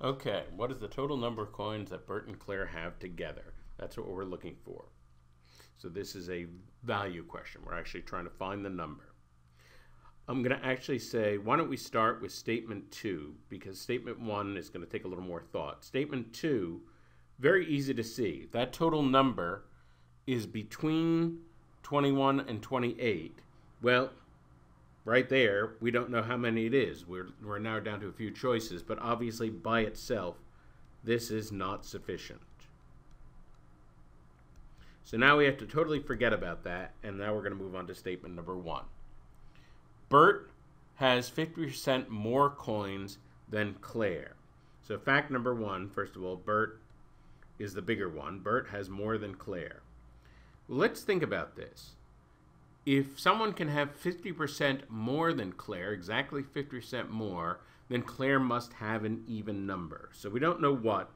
Okay, what is the total number of coins that Bert and Claire have together? That's what we're looking for. So this is a value question. We're actually trying to find the number. I'm going to actually say, why don't we start with statement two, because statement one is going to take a little more thought. Statement two, very easy to see. That total number is between 21 and 28. Well, right there, we don't know how many it is. We're, we're now down to a few choices, but obviously by itself, this is not sufficient. So now we have to totally forget about that, and now we're going to move on to statement number one. Bert has 50% more coins than Claire. So fact number one, first of all, Bert is the bigger one. Bert has more than Claire. Let's think about this if someone can have 50% more than Claire, exactly 50% more, then Claire must have an even number. So we don't know what.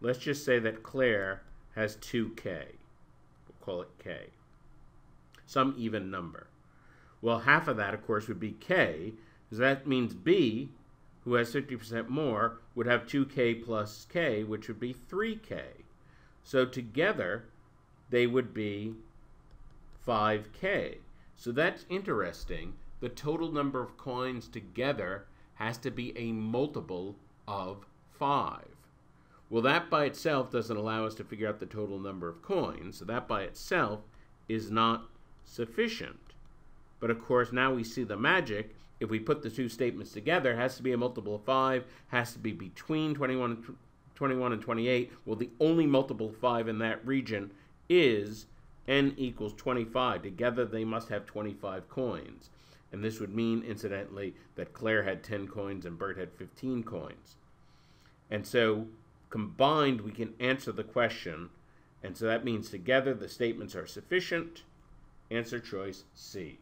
Let's just say that Claire has 2k. We'll call it k. Some even number. Well, half of that, of course, would be k, So that means B, who has 50% more, would have 2k plus k, which would be 3k. So together, they would be 5k. So that's interesting. The total number of coins together has to be a multiple of 5. Well, that by itself doesn't allow us to figure out the total number of coins, so that by itself is not sufficient. But of course, now we see the magic. If we put the two statements together, has to be a multiple of 5, has to be between 21 and, 21 and 28. Well, the only multiple of 5 in that region is n equals 25. Together they must have 25 coins. And this would mean, incidentally, that Claire had 10 coins and Bert had 15 coins. And so combined, we can answer the question. And so that means together the statements are sufficient. Answer choice C.